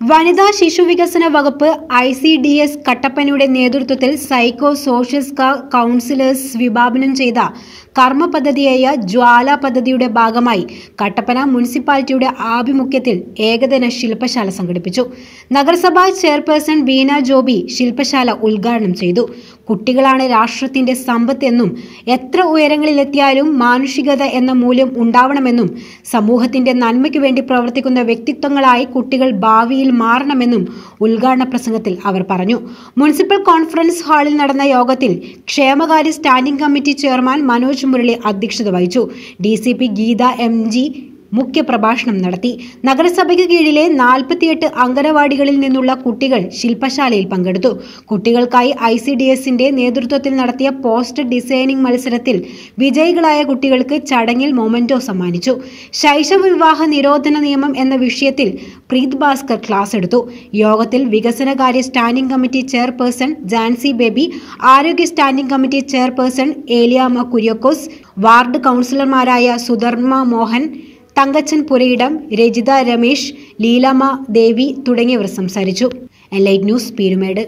വനിതാ ശിശു വികസന വകുപ്പ് ഐ സി ഡി എസ് കട്ടപ്പനയുടെ നേതൃത്വത്തിൽ സൈക്കോ സോഷ്യൽ കൗൺസിലേഴ്സ് വിഭാവനം ചെയ്ത കർമ്മ പദ്ധതിയായ ജ്വാല പദ്ധതിയുടെ ഭാഗമായി കട്ടപ്പന മുനിസിപ്പാലിറ്റിയുടെ ആഭിമുഖ്യത്തിൽ ഏകദിന ശില്പശാല സംഘടിപ്പിച്ചു. നഗരസഭാ ചെയർപേഴ്സൺ ബീന ജോബി ശില്പശാല ഉദ്ഘാടനം ചെയ്തു. കുട്ടികളാണ് രാഷ്ട്രത്തിന്റെ സമ്പത്ത് എന്നും എത്ര ഉയരങ്ങളിലെത്തിയാലും മാനുഷികത എന്ന മൂല്യം ഉണ്ടാവണമെന്നും സമൂഹത്തിന്റെ നന്മയ്ക്ക് വേണ്ടി പ്രവർത്തിക്കുന്ന വ്യക്തിത്വങ്ങളായി കുട്ടികൾ ഭാവിയിൽ മാറണമെന്നും ഉദ്ഘാടന പ്രസംഗത്തിൽ അവർ പറഞ്ഞു. മുനിസിപ്പൽ കോൺഫറൻസ് ഹാളിൽ നടന്ന യോഗത്തിൽ ക്ഷേമകാര്യ standing committee chairman Manoj Murali അധ്യക്ഷത വഹിച്ചു. ഡി ഗീത എം മുഖ്യപ്രഭാഷണം നടത്തി. നഗരസഭയ്ക്ക് കീഴിലെ നാൽപ്പത്തിയെട്ട് അംഗനവാടികളിൽ നിന്നുള്ള കുട്ടികൾ ശില്പശാലയിൽ പങ്കെടുത്തു. കുട്ടികൾക്കായി ഐ സി ഡി എസിന്റെ നേതൃത്വത്തിൽ നടത്തിയ പോസ്റ്റ് ഡിസൈനിംഗ് മത്സരത്തിൽ വിജയികളായ കുട്ടികൾക്ക് ചടങ്ങിൽ മൊമെന്റോ സമ്മാനിച്ചു. ശൈശവ വിവാഹ നിരോധന നിയമം എന്ന വിഷയത്തിൽ പ്രീത് ഭാസ്കർ ക്ലാസ് എടുത്തു. യോഗത്തിൽ വികസനകാര്യ standing committee chairperson Jancy Baby ആരോഗ്യ standing committee chairperson Eliyamma Kuriakose ward കൗൺസിലർമാരായ സുധർമ്മ മോഹൻ തങ്കച്ചൻ പുരയിടം രജിത രമേശ് ലീലമ്മ ദേവി തുടങ്ങിയവർ സംസാരിച്ചു. N light news Peermade